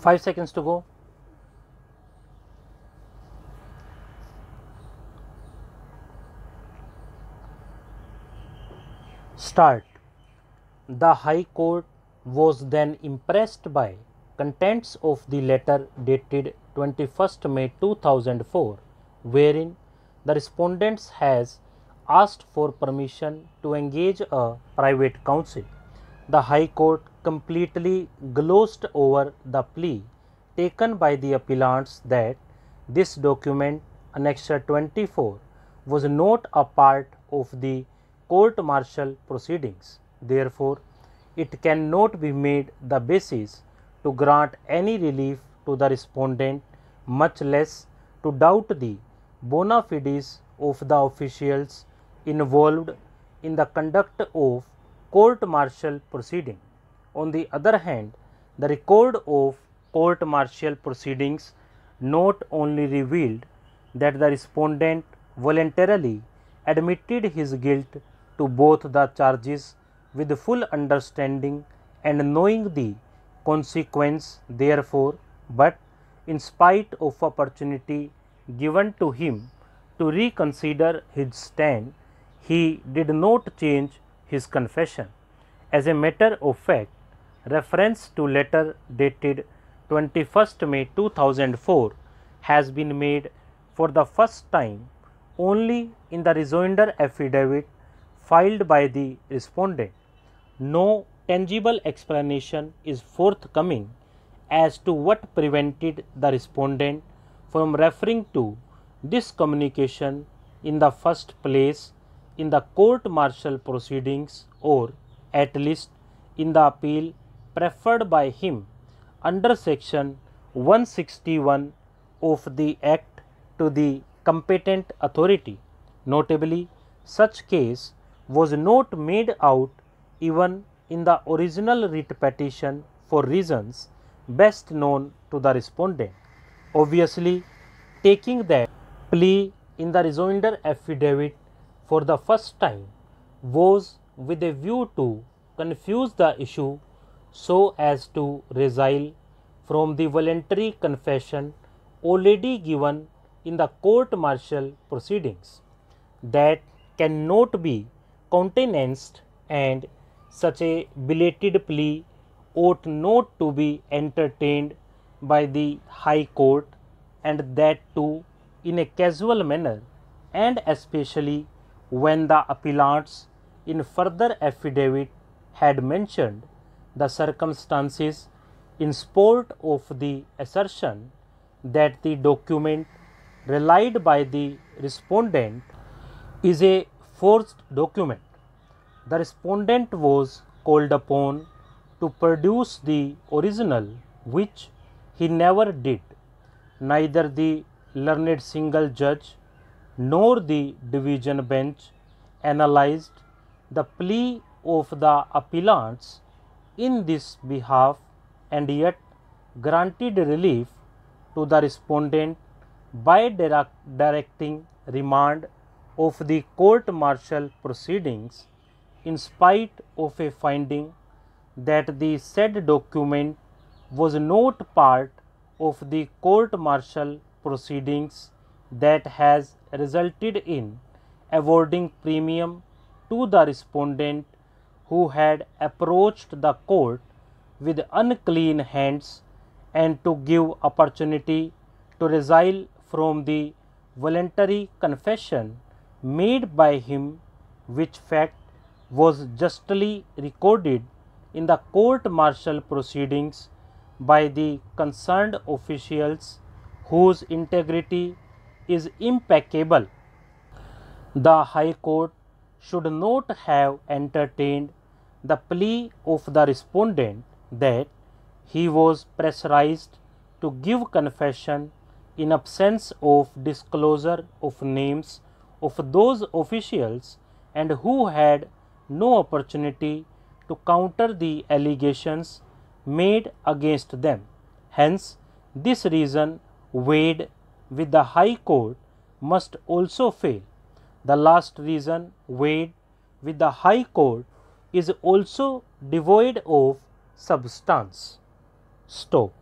5 seconds to go. Start. The High Court was then impressed by contents of the letter dated 21st May 2004 wherein the respondents has asked for permission to engage a private counsel. The High Court completely glossed over the plea taken by the appellants that this document annexure 24 was not a part of the court martial proceedings. Therefore, it cannot be made the basis to grant any relief to the respondent, much less to doubt the bona fides of the officials involved in the conduct of court martial proceeding. On the other hand, the record of court martial proceedings not only revealed that the respondent voluntarily admitted his guilt to both the charges with full understanding and knowing the consequence therefore, but in spite of opportunity given to him to reconsider his stand, he did not change his confession. As a matter of fact, reference to letter dated 21st May 2004 has been made for the first time only in the rejoinder affidavit filed by the respondent. No tangible explanation is forthcoming as to what prevented the respondent from referring to this communication in the first place in the court martial proceedings or at least in the appeal preferred by him under section 161 of the act to the competent authority. Notably, such case was not made out even in the original writ petition for reasons best known to the respondent. Obviously, taking that plea in the rejoinder affidavit for the first time was with a view to confuse the issue so as to resile from the voluntary confession already given in the court martial proceedings. That cannot be countenanced and such a belated plea ought not to be entertained by the High Court and that too in a casual manner and especially when the appellants in further affidavit had mentioned the circumstances in support of the assertion that the document relied by the respondent is a forged document. The respondent was called upon to produce the original which he never did. Neither the learned single judge nor the division bench analyzed the plea of the appellants in this behalf and yet granted relief to the respondent by direct, directing remand of the court martial proceedings in spite of a finding that the said document was not part of the court martial proceedings that has resulted in awarding premium to the respondent who had approached the court with unclean hands and to give opportunity to resile from the voluntary confession made by him which fact was justly recorded in the court martial proceedings by the concerned officials whose integrity is impeccable. The High Court should not have entertained the plea of the respondent that he was pressurized to give confession in absence of disclosure of names of those officials and who had no opportunity to counter the allegations made against them. Hence, this reason weighed with the High Court must also fail. The last reason weighed with the High Court is also devoid of substance. Stop.